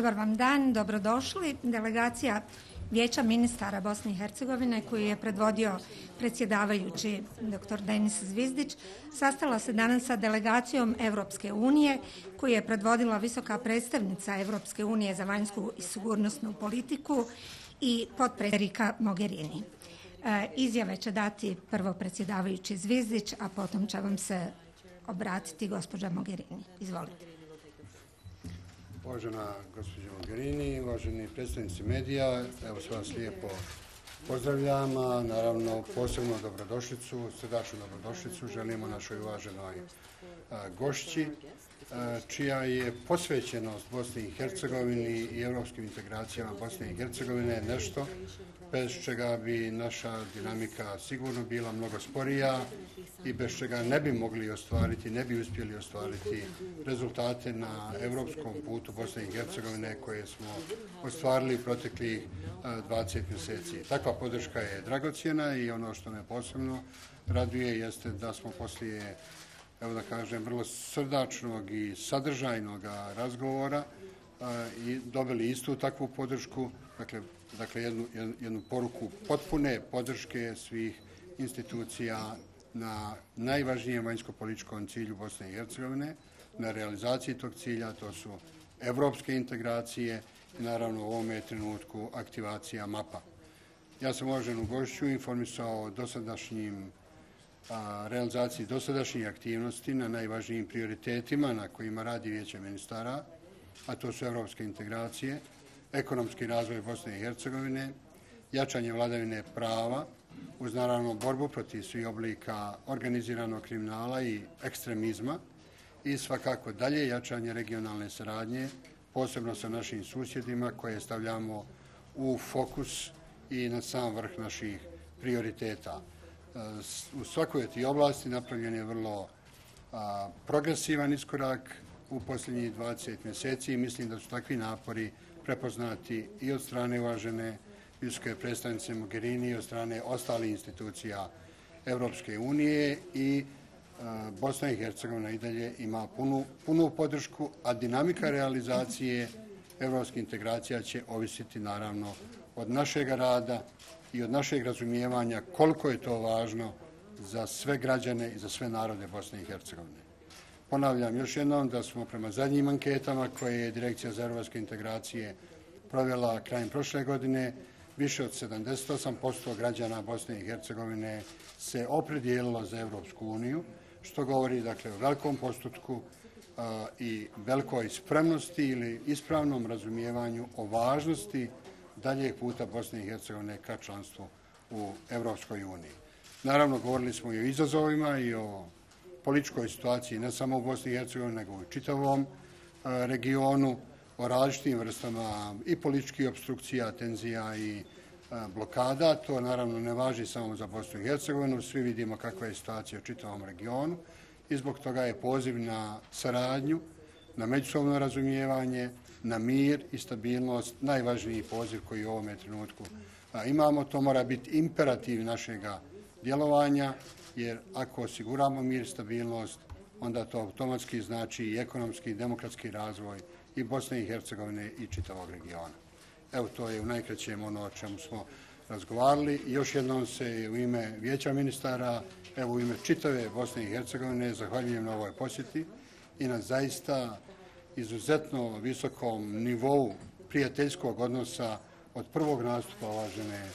Dobar vam dan, dobrodošli. Delegacija Vijeća ministara Bosne i Hercegovine koju je predvodio predsjedavajući dr. Denis Zvizdić sastala se danas sa delegacijom Evropske unije koju je predvodila visoka predstavnica Evropske unije za vanjsku i sigurnosnu politiku i podpredsjednika Mogherini. E, izjave će dati prvo predsjedavajući Zvizdić, a potom će vam se obratiti gospođa Mogherini. Izvolite. Uvažena gospođa Mogherini, uvaženi predstavnici medija, evo sve vas lijepo pozdravljam, naravno posebno dobrodošlicu, srdačnu dobrodošlicu želimo našoj uvaženoj gošći, čija je posvećenost Bosni i Hercegovini i evropskim integracijama Bosne i Hercegovine nešto bez čega bi naša dinamika sigurno bila mnogo sporija i bez čega ne bi mogli ostvariti, ne bi uspjeli ostvariti rezultate na evropskom putu Bosne i Hercegovine koje smo ostvarili proteklih e, 20 mjeseci. Takva podrška je dragocijena i ono što me posebno raduje jeste da smo poslije, evo da kažem, vrlo srdačnog i sadržajnog razgovora e, i dobili istu takvu podršku, dakle, dakle jednu, jednu poruku potpune podrške svih institucija na najvažnijem vanjsko-političkom cilju Bosne i Hercegovine, na realizaciji tog cilja, to su evropske integracije i naravno u ovome trenutku aktivacija mapa. Ja sam uvažen u gošću informisao o dosadašnjim a, realizaciji dosadašnjih aktivnosti na najvažnijim prioritetima na kojima radi vijeće ministara, a to su evropske integracije, ekonomski razvoj Bosne i Hercegovine, jačanje vladavine prava, uz naravno borbu protiv svih oblika organiziranog kriminala i ekstremizma i svakako dalje jačanje regionalne saradnje, posebno sa našim susjedima koje stavljamo u fokus i na sam vrh naših prioriteta. E, u svakoj ti oblasti napravljen je vrlo progresivan iskorak u posljednjih 20 mjeseci i mislim da su takvi napori prepoznati i od strane uvažene visoke predstavnice Mogherini od strane ostalih institucija Evropske unije i e, Bosna i Hercegovina i dalje ima punu, punu podršku, a dinamika realizacije evropske integracija će ovisiti naravno od našeg rada i od našeg razumijevanja koliko je to važno za sve građane i za sve narode Bosne i Hercegovine. Ponavljam još jednom da smo prema zadnjim anketama koje je Direkcija za evropske integracije provjela krajem prošle godine, više od 78% građana Bosne i Hercegovine se opredijelilo za Evropsku uniju, što govori dakle, o velikom postupku i velikoj spremnosti ili ispravnom razumijevanju o važnosti daljeg puta Bosne i Hercegovine ka članstvu u Evropskoj uniji. Naravno, govorili smo i o izazovima i o političkoj situaciji ne samo u Bosni i Hercegovini, nego u čitavom regionu, o različitim vrstama i političkih obstrukcija, tenzija i e, blokada. To naravno ne važi samo za Bosnu i Hercegovinu. Svi vidimo kakva je situacija u čitavom regionu i zbog toga je poziv na saradnju, na međusobno razumijevanje, na mir i stabilnost najvažniji poziv koji u ovome trenutku imamo. To mora biti imperativ našega djelovanja, jer ako osiguramo mir i stabilnost, onda to automatski znači i ekonomski i demokratski razvoj i Bosne i Hercegovine i čitavog regiona. Evo, to je u najkraćem ono o čemu smo razgovarali. Još jednom se u ime vijeća ministara, evo u ime čitave Bosne i Hercegovine, zahvaljujem na ovoj posjeti i na zaista izuzetno visokom nivou prijateljskog odnosa od prvog nastupa važene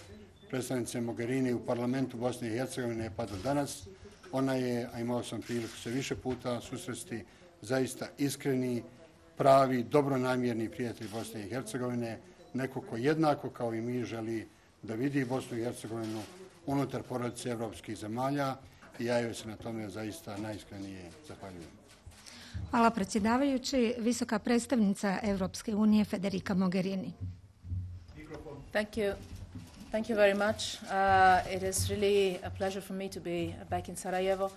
predstavnice Mogherini u parlamentu Bosne i Hercegovine pa do danas. Ona je, a imao sam priliku se više puta susresti, zaista iskreni, pravi, dobronamjerni prijatelj Bosne i Hercegovine, neko ko jednako kao i mi želi da vidi Bosnu i Hercegovinu unutar porodice evropskih zemalja i ja joj se na tome zaista najiskrenije zahvaljujem. Hvala predsjedavajući. Visoka predstavnica Evropske unije Federica Mogherini. Thank you. Thank you very much. Uh, it is really a pleasure for me to be back in Sarajevo.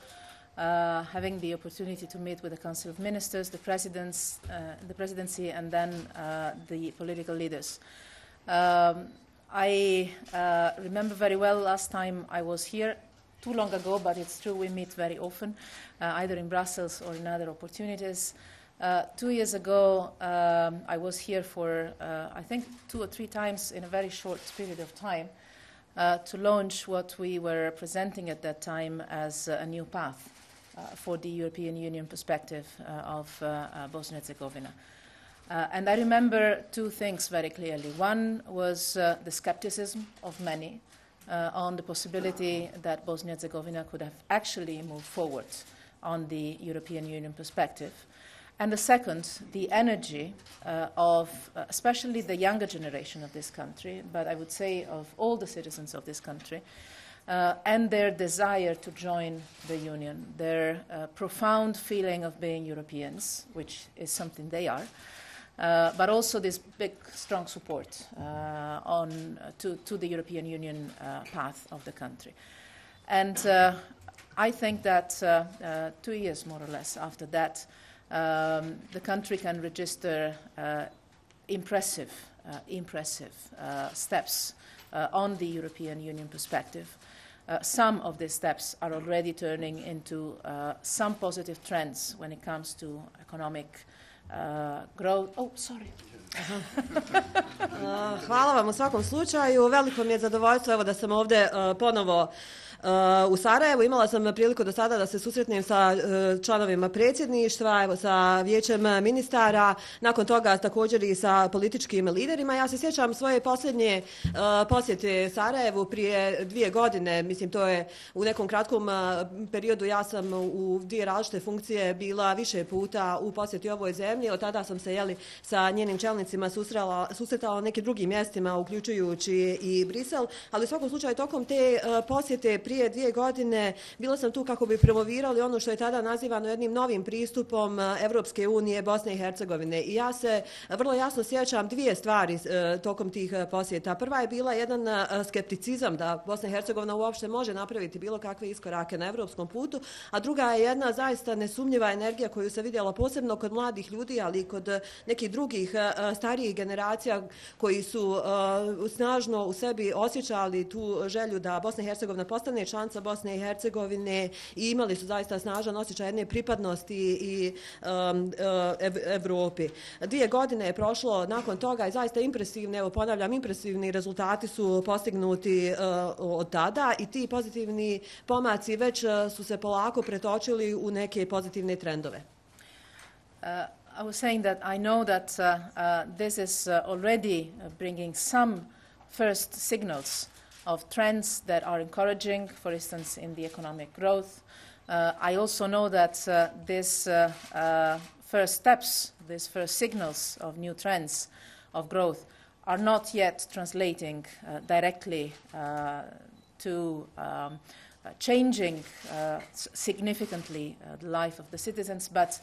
Uh, having the opportunity to meet with the Council of Ministers, the, presidents, uh, the presidency, and then uh, the political leaders. Um, I uh, remember very well last time I was here, too long ago, but it's true we meet very often, uh, either in Brussels or in other opportunities. Uh, two years ago, um, I was here for, I think, two or three times in a very short period of time to launch what we were presenting at that time as a new path for the European Union perspective uh, of uh, Bosnia and Herzegovina. and I remember two things very clearly. One was the skepticism of many on the possibility that Bosnia and Herzegovina could have actually moved forward on the European Union perspective. And the second, the energy uh, of uh, especially the younger generation of this country, but I would say of all the citizens of this country, uh, and their desire to join the Union, their uh, profound feeling of being Europeans, which is something they are, uh, but also this big, strong support uh, on, to, to, the European Union path of the country. And I think that two years, more or less, after that, um, the country can register uh, impressive, uh, impressive uh, steps uh, on the European Union perspective. Uh, some of these steps are already turning into uh, some positive trends when it comes to economic growth. Oh, sorry. Hvala vam u svakom slučaju. Veliko mi je zadovoljstvo evo da sam ovde ponovo Uh, u Sarajevu. Imala sam priliku do sada da se susretnem sa uh, članovima predsjedništva, evo, sa vijećem ministara, nakon toga također i sa političkim liderima. Ja se sjećam svoje posljednje uh, posjete Sarajevu prije dvije godine, mislim to je u nekom kratkom periodu, ja sam u dvije različite funkcije bila više puta u posjeti ovoj zemlji, od tada sam se jeli, sa njenim čelnicima susretala, susretala nekim drugim mjestima, uključujući i Brisel, ali u svakom slučaju tokom te posjete prije dvije godine bila sam tu kako bi promovirali ono što je tada nazivano jednim novim pristupom e, Evropske unije Bosne i Hercegovine. I ja se vrlo jasno sjećam dvije stvari e, tokom tih e, posjeta. Prva je bila jedan skepticizam da Bosna i Hercegovina uopšte može napraviti bilo kakve iskorake na evropskom putu, a druga je jedna zaista nesumnjiva energija koju se vidjela posebno kod mladih ljudi, ali i kod nekih drugih starijih generacija koji su snažno u sebi osjećali tu želju da Bosna i Hercegovina postane postane članca Bosne i Hercegovine i imali su zaista snažan osjećaj jedne pripadnosti i um, uh, ev Evropi. Dvije godine je prošlo nakon toga i zaista impresivne, evo ponavljam, impresivni rezultati su postignuti uh, od tada i ti pozitivni pomaci već uh, su se polako pretočili u neke pozitivne trendove. Uh, I was saying that I know that uh, uh, this is uh, already bringing some first signals of trends that are encouraging, for instance, in the economic growth. Uh, I also know that uh, these uh, uh, first steps, these first signals of new trends of growth, are not yet translating uh, directly to um, changing significantly the life of the citizens, but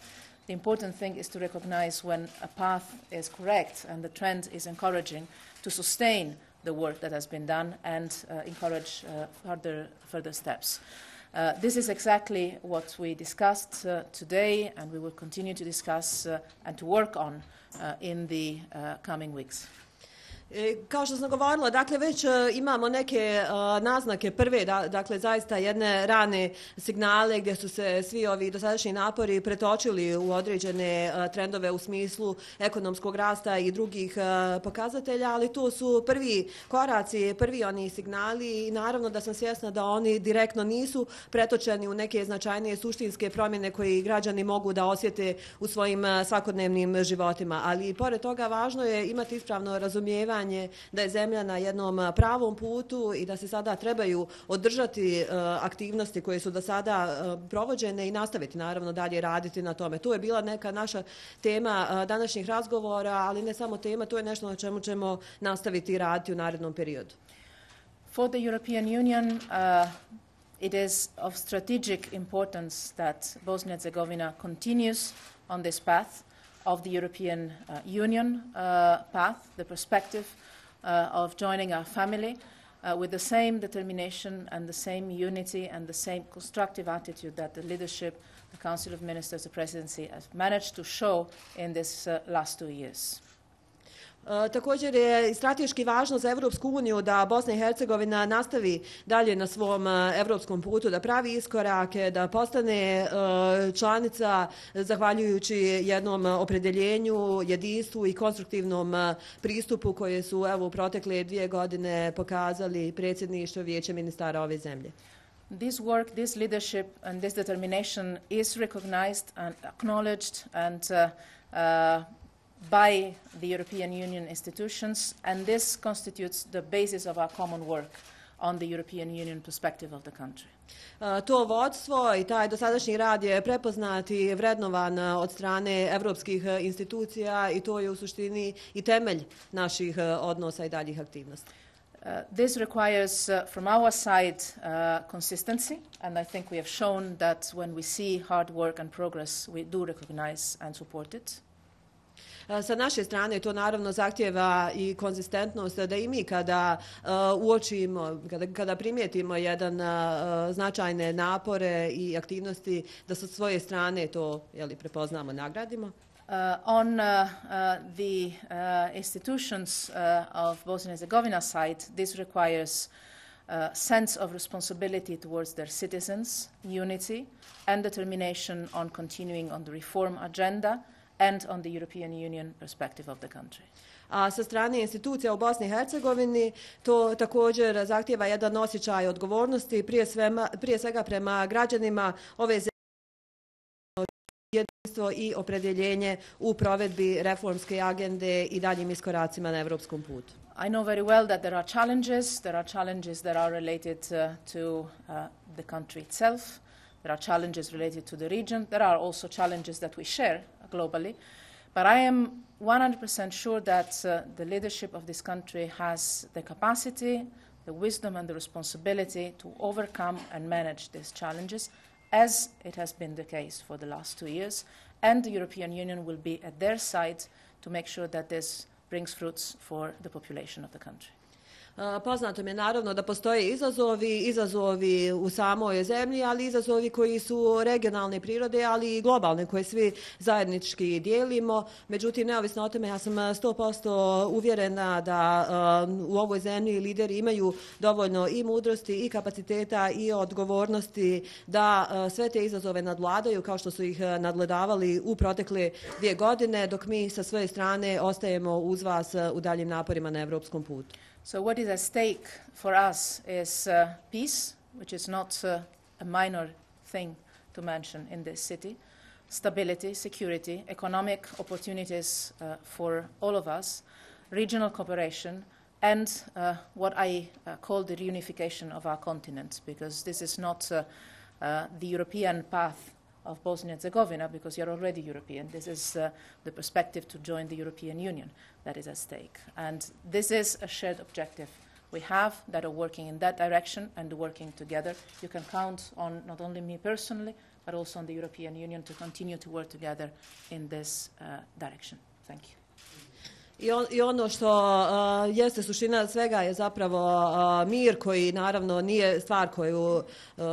the important thing is to recognize when a path is correct and the trend is encouraging to sustain the work that has been done and uh, encourage uh, further, further steps. Uh, this is exactly what we discussed uh, today, and we will continue to discuss uh, and to work on uh, in the coming weeks. E, kao što sam govorila, dakle, već e, imamo neke e, naznake prve, dakle, zaista jedne rane signale gdje su se svi ovi dosadašnji napori pretočili u određene e, trendove u smislu ekonomskog rasta i drugih e, pokazatelja, ali to su prvi koraci, prvi oni signali i naravno da sam svjesna da oni direktno nisu pretočeni u neke značajnije suštinske promjene koje građani mogu da osjete u svojim e, svakodnevnim životima. Ali, pored toga, važno je imati ispravno razumijevanje razumijevanje da je zemlja na jednom pravom putu i da se sada trebaju održati aktivnosti koje su do sada provođene i nastaviti naravno dalje raditi na tome. Tu je bila neka naša tema današnjih razgovora, ali ne samo tema, to je nešto na čemu ćemo nastaviti raditi u narednom periodu. For the European Union, uh, it is of strategic importance that Bosnia and Herzegovina continues on this path. Of the European uh, Union uh, path, the perspective uh, of joining our family uh, with the same determination and the same unity and the same constructive attitude that the leadership, the Council of Ministers, the Presidency has managed to show in these uh, last two years. E, također je strateški važno za Evropsku uniju da Bosna i Hercegovina nastavi dalje na svom e, evropskom putu, da pravi iskorake, da postane e, članica zahvaljujući jednom opredeljenju, jedinstvu i konstruktivnom pristupu koje su evo, u protekle dvije godine pokazali predsjedništvo vijeće ministara ove zemlje. This work, this leadership and this determination is recognized and acknowledged and uh, uh, by the European Union institutions, and this constitutes the basis of our common work on the European Union perspective of the country. Uh, to vodstvo i taj dosadašnji rad je prepoznat i vrednovan uh, od strane evropskih uh, institucija i to je u suštini i temelj naših odnosa i daljih aktivnosti. Uh, this requires, uh, from our side, uh, consistency, and I think we have shown that when we see hard work and progress, we do recognize and support it. Sa naše strane to naravno zahtjeva i konzistentnost da i mi kada uočimo, kada, kada primijetimo jedan značajne napore i aktivnosti, da sa svoje strane to jeli, prepoznamo, nagradimo. Uh, on uh, uh, the uh, institutions uh, of Bosnia and Herzegovina side, this requires a sense of responsibility towards their citizens, unity, and determination on continuing on the reform agenda and on the European Union perspective of the country. A sa strane institucija u Bosni i Hercegovini to također zahtjeva jedan osjećaj odgovornosti prije, svema, prije svega prema građanima ove zemlje jedinstvo i opredjeljenje u provedbi reformske agende i daljim iskoracima na evropskom putu. I know very well that there are challenges. There are challenges that are related uh, to uh, the country itself. There are challenges related to the region. There are also challenges that we share globally. But I am 100% sure that uh, the leadership of this country has the capacity, the wisdom, and the responsibility to overcome and manage these challenges, as it has been the case for the last two years. And the European Union will be at their side to make sure that this brings fruits for the population of the country. Poznato mi je naravno da postoje izazovi, izazovi u samoj zemlji, ali izazovi koji su regionalne prirode, ali i globalne koje svi zajednički dijelimo. Međutim, neovisno o tome, ja sam 100% uvjerena da um, u ovoj zemlji lideri imaju dovoljno i mudrosti i kapaciteta i odgovornosti da uh, sve te izazove nadvladaju kao što su ih uh, nadgledavali u protekle dvije godine, dok mi sa svoje strane ostajemo uz vas uh, u daljim naporima na evropskom putu. So what is at stake for us is uh, peace, which is not uh, a minor thing to mention in this city, stability, security, economic opportunities uh, for all of us, regional cooperation, and uh, what I uh, call the reunification of our continent, because this is not uh, the European path of Bosnia and Herzegovina because you're already European. This is uh, the perspective to join the European Union that is at stake. And this is a shared objective we have that are working in that direction and working together. You can count on not only me personally, but also on the European Union to continue to work together in this uh, direction. Thank you. I, on, I ono što uh, jeste suština svega je zapravo uh, mir koji naravno nije stvar koju uh,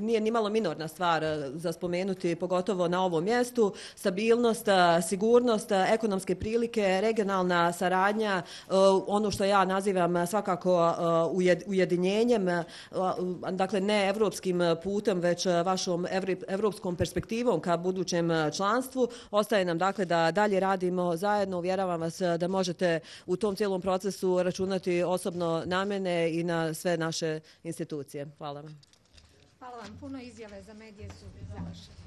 nije ni malo minorna stvar za spomenuti, pogotovo na ovom mjestu. Stabilnost, uh, sigurnost, uh, ekonomske prilike, regionalna saradnja, uh, ono što ja nazivam svakako uh, ujed, ujedinjenjem, uh, dakle ne evropskim putem, već vašom evri, evropskom perspektivom ka budućem članstvu. Ostaje nam dakle da dalje radimo zajedno, uvjeravam vas e, da možete u tom cijelom procesu računati osobno na mene i na sve naše institucije. Hvala vam. Hvala vam. Puno izjave za medije su završene.